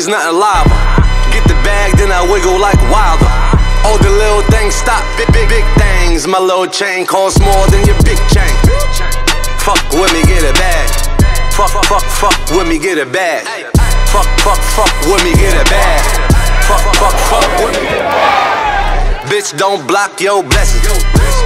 boys, nothing lava. Get the bag, then I wiggle like Wilder. All the little things stop, big, big, big things. My little chain costs more than your big chain. Fuck with me, get a bag. Fuck, fuck, fuck with me, get a bag. Fuck, fuck, fuck with me, get a bag. Fuck, fuck, fuck with me. Bitch, don't block your blessings.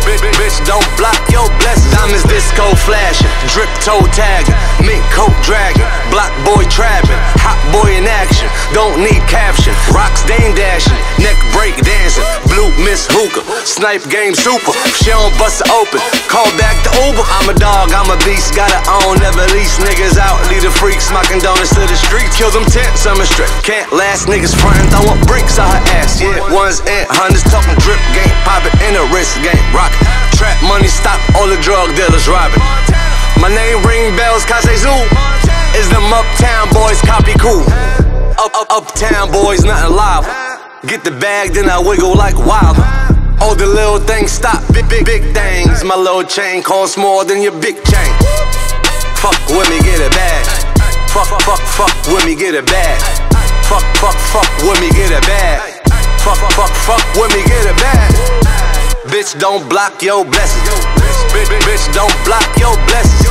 Bitch, don't block your blessings. Diamonds disco flashing, drip toe tagging, mink coat dragging, block boy trapping, boy in action. Don't need caption. Rocks dame dashing, neck break dancing, blue miss hookah, snipe game super. She don't bust it open. Call back the Uber. I'm a dog, I'm a beast, gotta own, never lease niggas out. Lead the freaks, smocking donuts to the street. Kill them tents, I'm a straight. Can't last niggas frontin', throwing bricks on her ass. Yeah, ones and hundreds talking drip game, poppin' in a wrist game, rock. Trap money, stop all the drug dealers robbing. My name ring bells, Kase Zoo. Cool? Up, up, uptown boys, nothing live. Get the bag, then I wiggle like wild. All the little things stop, big, big, big things. My little chain costs more than your big chain. Fuck with me, get a bag. Fuck, fuck, fuck with me, get a bag. Fuck, fuck, fuck with me, get a bag. Fuck, fuck, fuck with me, get a bag. Bitch, don't block your blessings. Bitch, bitch, don't block your blessings.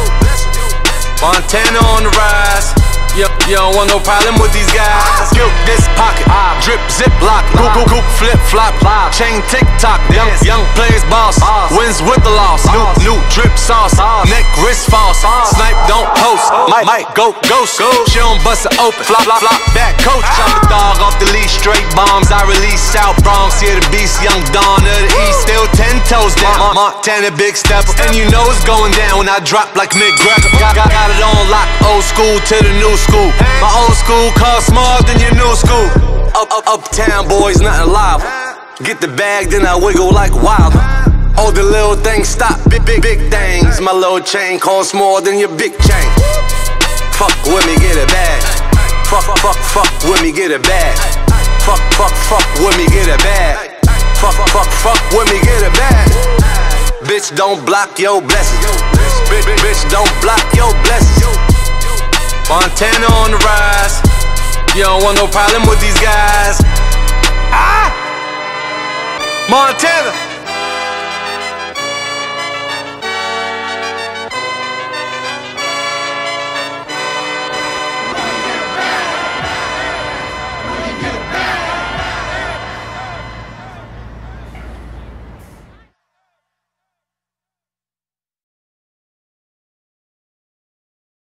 Montana on the rise. You, you don't want no problem with these guys. Skip this pocket, drip zip lock, goop goop goop flip flop, chain tick tock. Young young plays boss, wins with the loss. New new drip sauce, neck wrist false. Snipe don't post, might. Might go ghost. She don't bust it open, flop flop flop. Back coach. Straight bombs. I release South Bronx, here the beast, young Dawn of the East. Still ten toes down, uh-huh. Montana big stepper, and you know it's going down when I drop like Mick Greco. Got, got, got it on lock, old school to the new school. My old school costs more than your new school. Up, up, uptown boys, nothing live. Get the bag, then I wiggle like wild. All the little things stop, big, big, big things. My little chain costs more than your big chain. Fuck with me, get a bag. Fuck, fuck, fuck with me, get a bag. Fuck, fuck, fuck with me, get it bag. Fuck, fuck, fuck with me, get it bag. Bitch, don't block your blessings. Bitch, bitch, don't block your blessings. Montana on the rise. You don't want no problem with these guys. Ah! Montana!